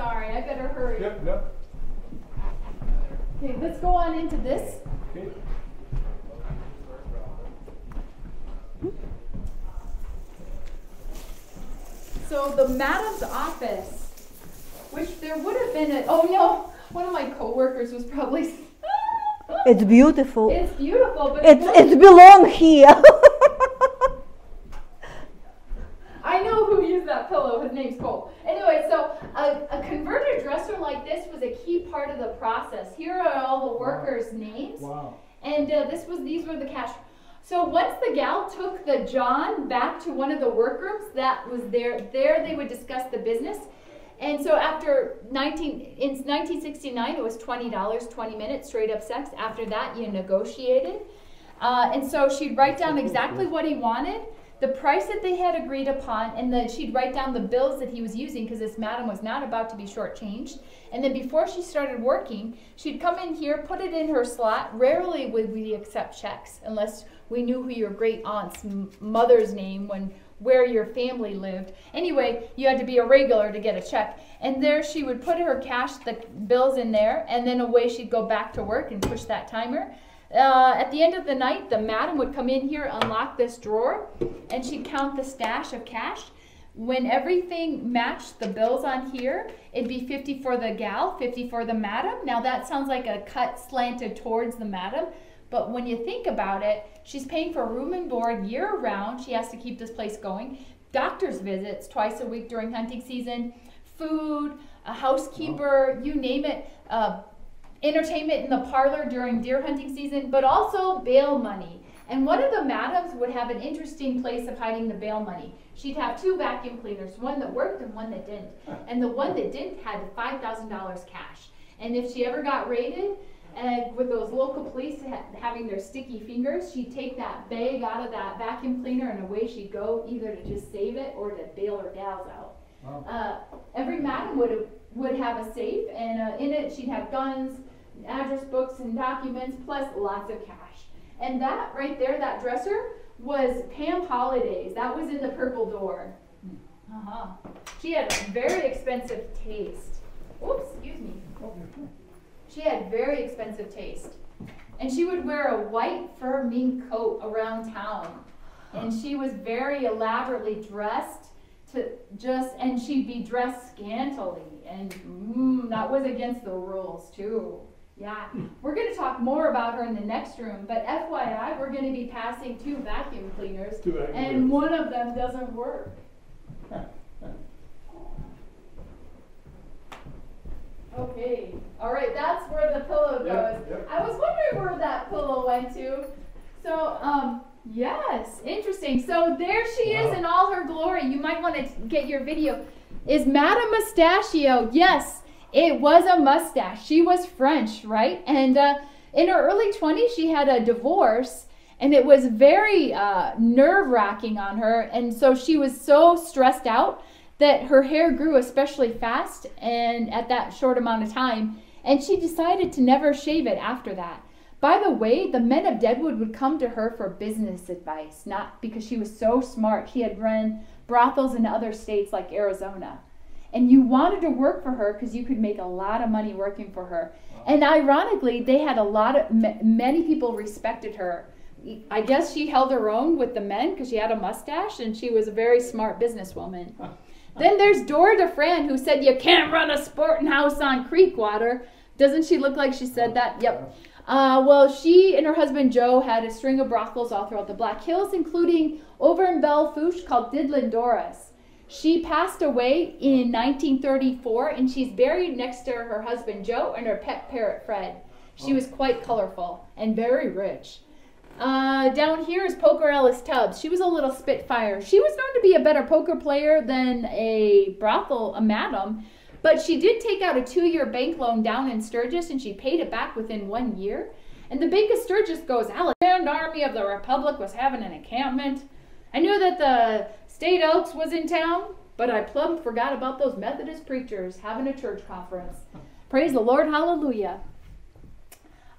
sorry, I better hurry. Yep, yep. Okay, let's go on into this. Okay. So the madam's office, which there would have been a, oh no, one of my coworkers was probably, It's beautiful. it's beautiful, but It's it it belong here. I know who used that pillow. His name's Cole. Anyway, so a, a converted dresser like this was a key part of the process. Here are all the workers' names, Wow. and uh, this was these were the cash. So once the gal took the John back to one of the workrooms, that was there. There they would discuss the business. And so after 19 in 1969, it was twenty dollars, 20 minutes, straight up sex. After that, you negotiated. Uh, and so she'd write down exactly what he wanted, the price that they had agreed upon, and then she'd write down the bills that he was using because this madam was not about to be shortchanged. And then before she started working, she'd come in here, put it in her slot. Rarely would we accept checks unless we knew who your great aunt's mother's name when where your family lived. Anyway, you had to be a regular to get a check. And there she would put her cash, the bills in there, and then away she'd go back to work and push that timer. Uh, at the end of the night, the madam would come in here, unlock this drawer, and she'd count the stash of cash. When everything matched the bills on here, it'd be 50 for the gal, 50 for the madam. Now that sounds like a cut slanted towards the madam, but when you think about it, she's paying for room and board year round. She has to keep this place going. Doctor's visits twice a week during hunting season, food, a housekeeper, you name it, uh, entertainment in the parlor during deer hunting season, but also bail money. And one of the madams would have an interesting place of hiding the bail money. She'd have two vacuum cleaners, one that worked and one that didn't. And the one that didn't had $5,000 cash. And if she ever got raided, and with those local police ha- having their sticky fingers, she'd take that bag out of that vacuum cleaner and away she'd go, either to just save it or to bail her gals out. Wow. Uh, every madam would would have a safe, and uh, in it she'd have guns, address books, and documents, plus lots of cash. And that right there, that dresser, was Pam Holiday's. That was in the purple door. Uh huh. She had very expensive taste. Oops, excuse me. She had very expensive taste. And she would wear a white fur mink coat around town. And she was very elaborately dressed to just, and she'd be dressed scantily. And mm, that was against the rules too. Yeah. We're going to talk more about her in the next room, but FYI, we're going to be passing two vacuum cleaners, Two vacuum and cleaners. one of them doesn't work. Okay. All right, that's where the pillow goes. yep. I was wondering where that pillow went to. So, um, yes, interesting. So there she is in all her glory. You might want to get your video. Is Madame Mustachio? Yes, it was a mustache. She was French, right? And uh, in her early 20s, she had a divorce. And it was very uh, nerve wracking on her. And so she was so stressed out that her hair grew especially fast and at that short amount of time. And she decided to never shave it after that. By the way, the men of Deadwood would come to her for business advice, not because she was so smart. She had run brothels in other states like Arizona. And you wanted to work for her because you could make a lot of money working for her. And ironically, they had a lot of, ma- many people respected her. I guess she held her own with the men because she had a mustache and she was a very smart businesswoman. Then there's Dora DuFran who said you can't run a sporting house on creek water. Doesn't she look like she said that? Yep. Uh, well, she and her husband Joe had a string of brothels all throughout the Black Hills, including over in Belle Fourche called Didlin Doris. She passed away in 1934, and she's buried next to her husband Joe and her pet parrot Fred. She was quite colorful and very rich. Uh, down here is Poker Alice Tubbs. She was a little spitfire. She was known to be a better poker player than a brothel, a madam, but she did take out a two-year bank loan down in Sturgis, and she paid it back within one year. And the Bank of Sturgis goes, Alexander Army of the Republic was having an encampment. I knew that the State Oaks was in town, but I plumb forgot about those Methodist preachers having a church conference. Praise the Lord, hallelujah.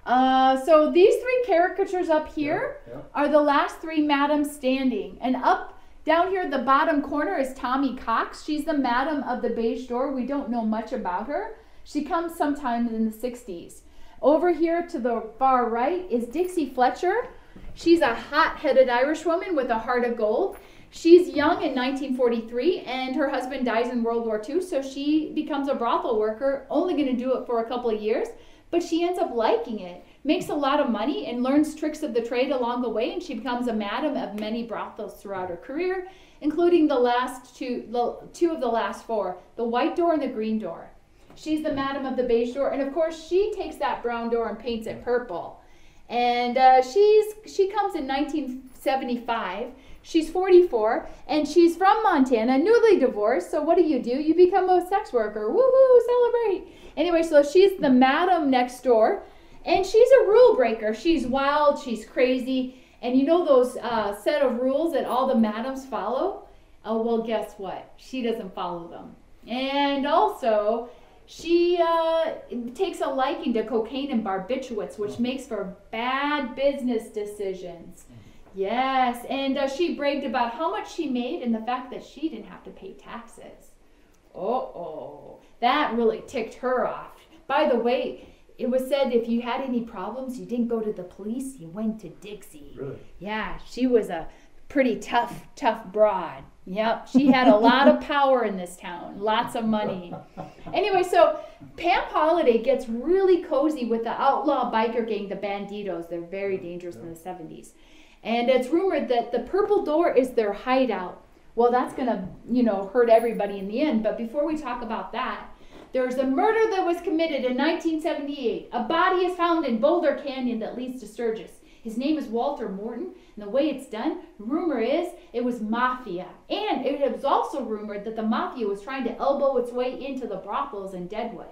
Uh, so these three caricatures up here Yeah, yeah. are the last three madams standing. And up Down here at the bottom corner is Tommy Cox. She's the madam of the beige door. We don't know much about her. She comes sometime in the 60s. Over here to the far right is Dixie Fletcher. She's a hot headed Irish woman with a heart of gold. She's young in 1943, and her husband dies in World War II, so she becomes a brothel worker, only going to do it for a couple of years, but she ends up liking it, makes a lot of money, and learns tricks of the trade along the way, and she becomes a madam of many brothels throughout her career, including the last two, the, two of the last four, the white door and the green door. She's the madam of the beige door, and of course, she takes that brown door and paints it purple. And uh, she's she comes in 1975 She's 44 and she's from Montana, newly divorced. So what do you do? You become a sex worker. Woohoo, celebrate. Anyway, so she's the madam next door and she's a rule breaker. She's wild, she's crazy. And you know those uh, set of rules that all the madams follow? Oh, well, guess what? She doesn't follow them. And also, she uh, takes a liking to cocaine and barbiturates, which makes for bad business decisions. Yes, and uh, she bragged about how much she made and the fact that she didn't have to pay taxes. Oh, oh, that really ticked her off. By the way, it was said if you had any problems, you didn't go to the police, you went to Dixie. Really? Yeah, she was a pretty tough, tough broad. Yep, she had a lot of power in this town, lots of money. Anyway, so Pam Holiday gets really cozy with the outlaw biker gang, the Bandidos. They're very dangerous in the 70s. And it's rumored that the purple door is their hideout. Well, that's going to, you know, hurt everybody in the end. But before we talk about that, there's a murder that was committed in 1978. A body is found in Boulder Canyon that leads to Sturgis. His name is Walter Morton, and the way it's done, rumor is it was mafia. And it was also rumored that the mafia was trying to elbow its way into the brothels in Deadwood.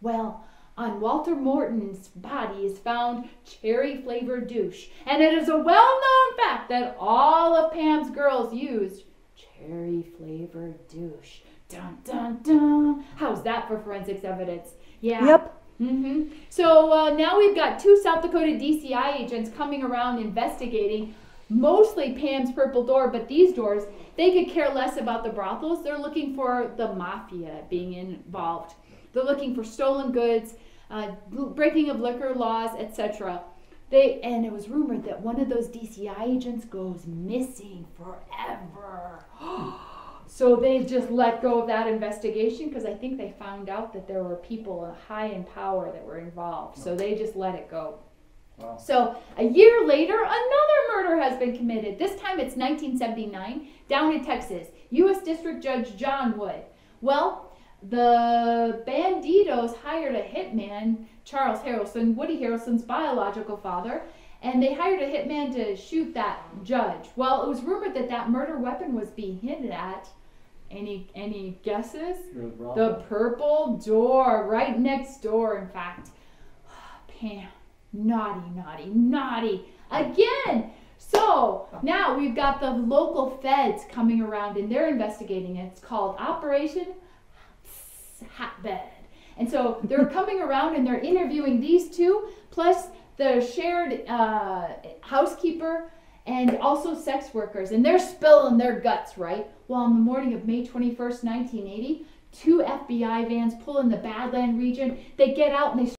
Well, on Walter Morton's body is found cherry flavored douche. And it is a well known fact that all of Pam's girls used cherry flavored douche. Dun dun dun. How's that for forensics evidence? Yeah. Yep. hmm So uh, now we've got two South Dakota DCI agents coming around investigating mostly Pam's Purple Door, but these doors, they could care less about the brothels. They're looking for the mafia being involved. They're looking for stolen goods, uh, breaking of liquor laws, etc. They and it was rumored that one of those DCI agents goes missing forever. so they just let go of that investigation because I think they found out that there were people high in power that were involved. So they just let it go. Wow. So a year later, another murder has been committed. This time it's 1979 down in Texas. U.S. District Judge John Wood. Well, the Bandidos hired a hitman, Charles Harrelson, Woody Harrelson's biological father, and they hired a hitman to shoot that judge. Well, it was rumored that that murder weapon was being hinted at. Any any guesses? The purple door, right next door, in fact. Pam, naughty, naughty, naughty. Again! So now we've got the local feds coming around and they're investigating it. It's called Operation Hotbed. And so they're coming around and they're interviewing these two, plus the shared uh, housekeeper and also sex workers. And they're spilling their guts, right? Well, on the morning of May 21st, 1980, two FBI vans pull in the Badland region. They get out and they